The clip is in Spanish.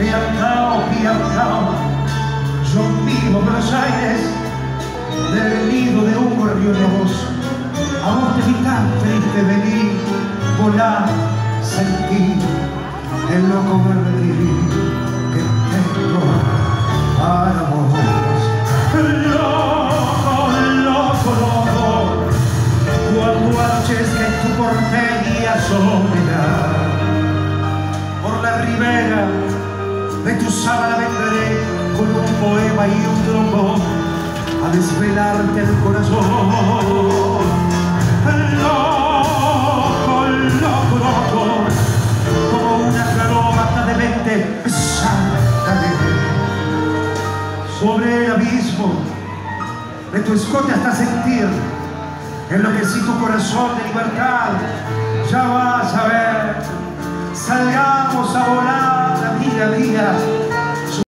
piantao, piantao, yo vivo Buenos Aires, del nido de un gorrión hermoso. A vos te vi tan triste venir, volar, sentir el loco verde que tengo para vos. Loco, loco, loco, cuando haces que tu portería soledad por la ribera de tu sábana vendré con un poema y un trombón a desvelarte el corazón. Loco, loco, loco, como una caromata de mente saltaré sobre el abismo de tu escote hasta sentir enloquecí tu corazón de libertad. Ya vas a ver, salgamos a volar día a día